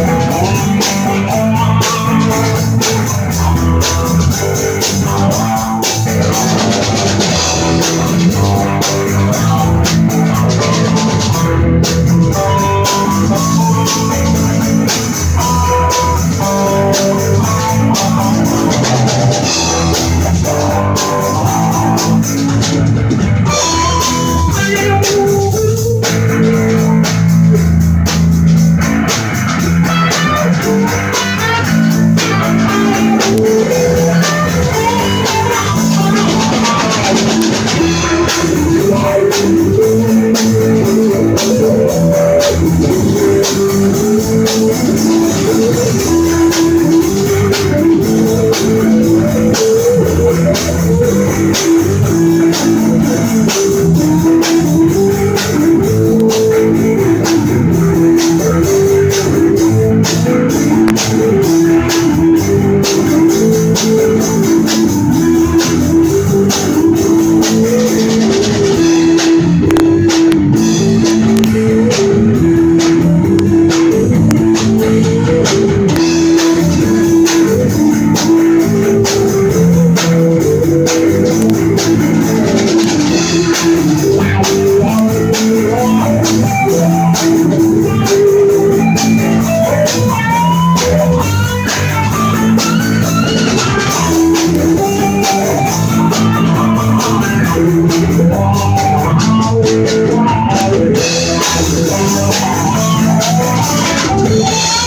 Música Thank you.